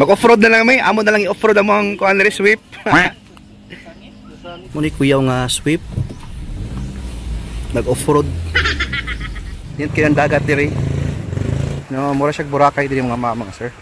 Mag-offroad na lang may, amo na lang i-offroad ang mga kuan sweep. Muni kuyaw nga sweep. Nag-offroad. Yan kinang dagat diri. No, mura siya Boracay diri mga mama sir.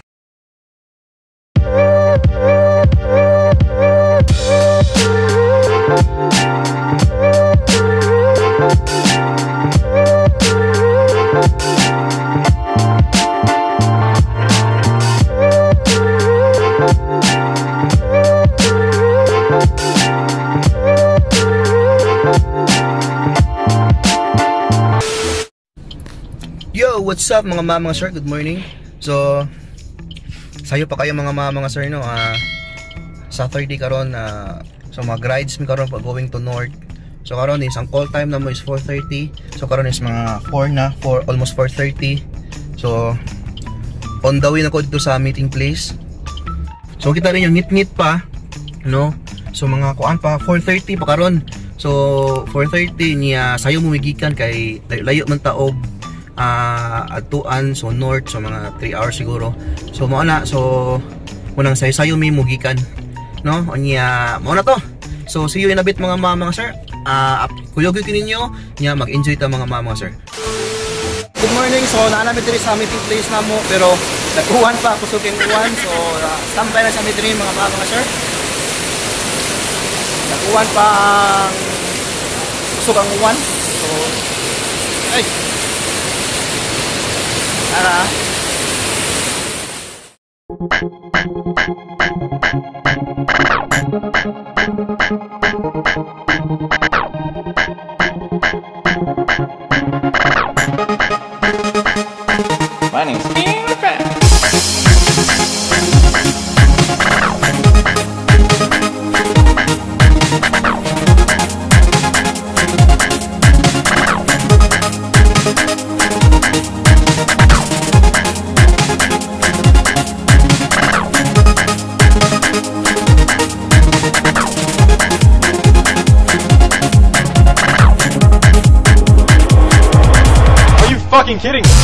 What's up mga mama sir? Good morning. So, sayo pa kayo mga mama sir no. Ah, Saturday karon na so mag rides mi karon pa going to north. So karon is ang call time na mo is 4:30. So karon is mga 4 na, 4 almost 4:30. So on the way na ko dito sa meeting place. So kita rin yung ngit-ngit pa, no? So mga kuan pa 4:30 pa karon. So 4:30 niya sayo mo migikan kay layo man ta og uh, atuan so north so mga 3 hours siguro. So mo na. So munang say sayo mi mugikan. No? Unya mo na to. So see you in a bit mga mama sir. Uh, kuyog ko ninyo nya mag-enjoy ta mga mama sir. Good morning. So naanami diri sa meeting place na mo pero nagkuhan pa ako suking uwan. So uh, standby na sa meeting mga mama sir. Nagkuhan pa ang usok ang uwan. So ay đó Bang, bang, bang, bang, bang, bang, bang, bang, bang. Kidding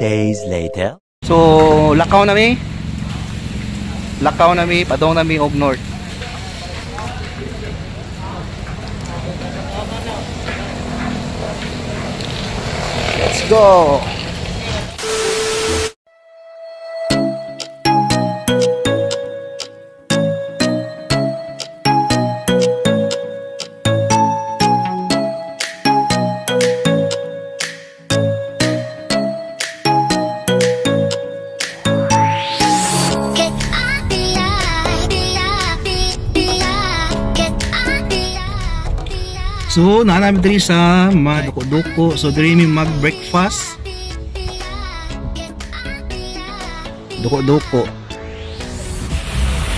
days later. So, lakaw na mi. Lakaw na mi, padong na mi og north. Let's go. So, naanami diri sa maduko-duko. So, diri mi mag-breakfast. Duko-duko.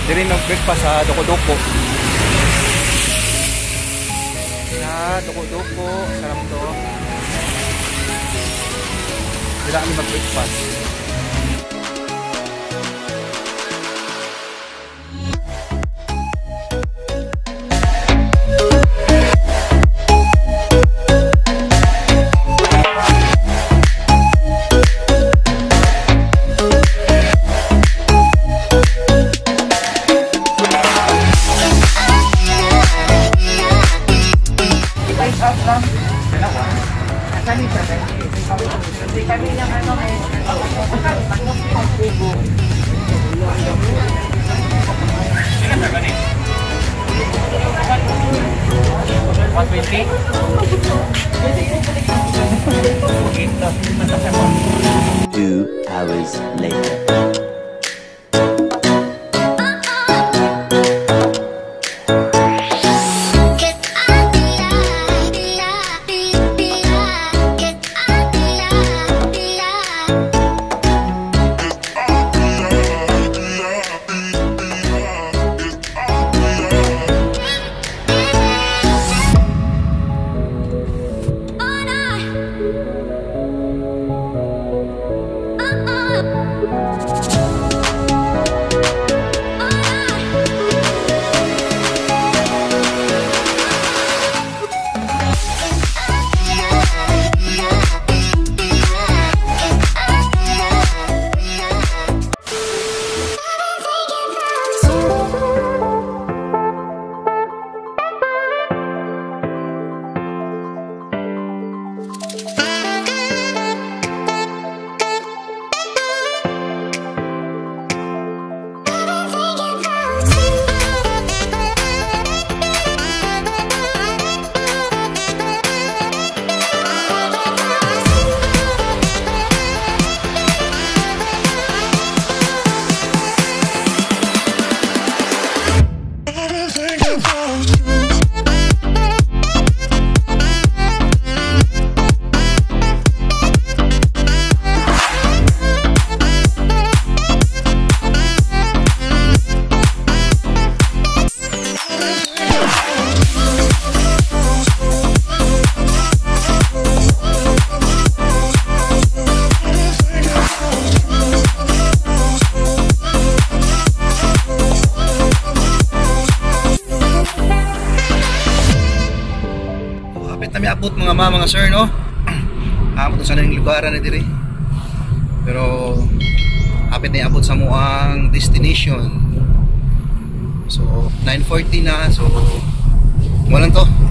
Diri mag-breakfast sa duko-duko. Sa duko-duko, sarap to. Dira mag-breakfast. Two hours later. Mga mama mga sir no. Amo to sa nang lugar na dire. Pero hapit na abot sa mo ang destination. So 9:40 na so walang to.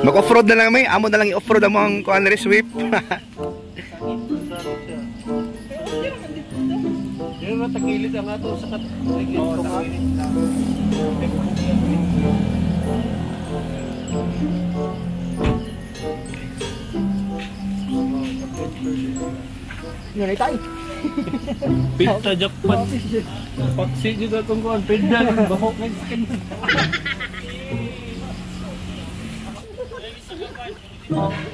Mag-offroad na lang may, amo na lang i-offroad ang mga kuan rin sweep. Yung matakilid ang ato sa kat... Yun ay tayo. Pita jackpot. Paksi juga kung kuan pedal bahok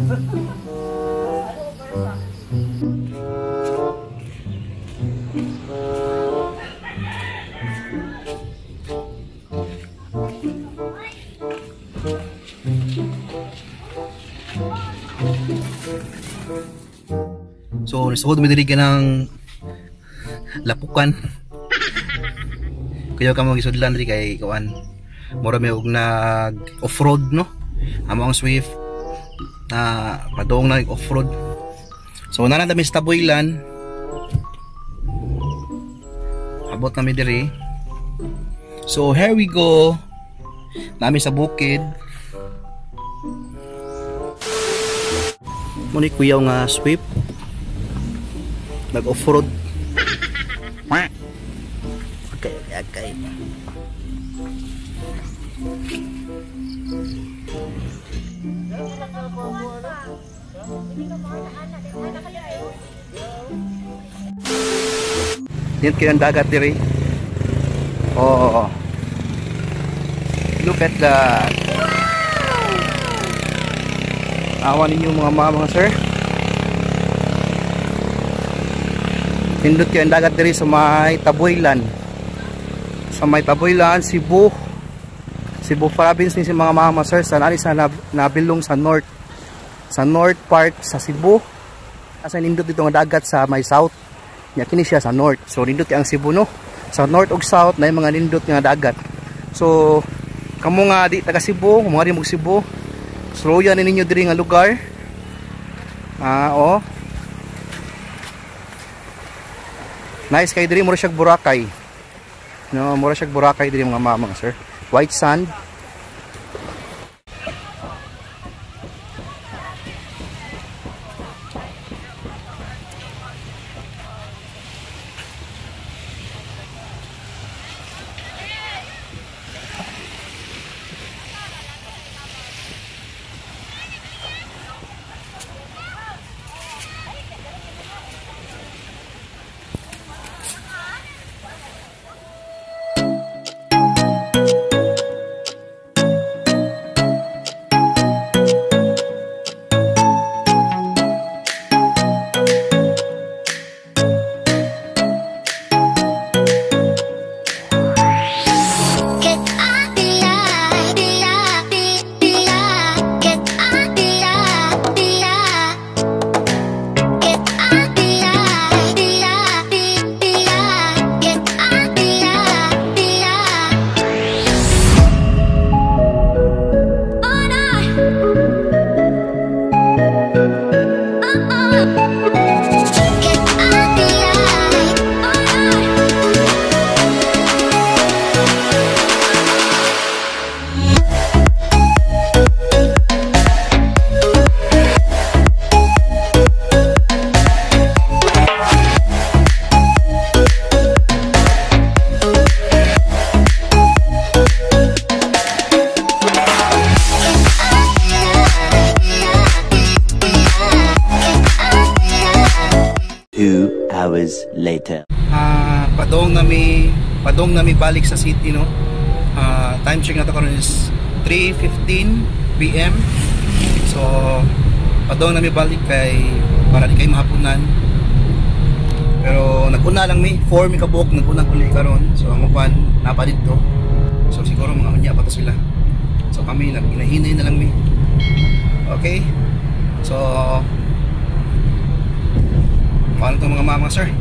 ng skin. So, nasuod mo diri ka ng lapukan. Kaya ka mo gisudlan diri kay kuan. Mura may og nag off-road no. Amo ang Swift na padong na off-road. So, na dami sa taboylan. Abot kami diri. So, here we go. Nami sa bukid. Muni kuyaw nga Swift nag off-road okay okay Yan kinang dagat diri. Oh. Look at that. Awan ninyo mga mga mga sir. Pindot kayo ang dagat diri sa may Taboylan. Sa may Taboylan, Cebu. Cebu province ni si mga mama sir sa nari sa nab nabilong sa north. Sa north part sa Cebu. Asa nindot dito nga dagat sa may south. Nya kini siya sa north. So nindot kay ang Cebu no. Sa north ug south na mga nindot nga dagat. So kamo nga di taga Cebu, kamo nga mo Cebu. So yan ninyo diri nga lugar. Ah, oh. Nice kay diri mura siya Boracay. No, mura siya Boracay diri mga mama sir. White sand. Nami padong nami balik sa city no. Ah, time check na to karon is 3:15 PM. So padong nami balik kay para di kay mahapunan. Pero naguna lang mi, 4 mi kabuok naguna uli karon. So ang upan napa dito. So siguro mga unya pa to sila. So kami naginahinay na lang mi. Okay? So paano to mga mama sir?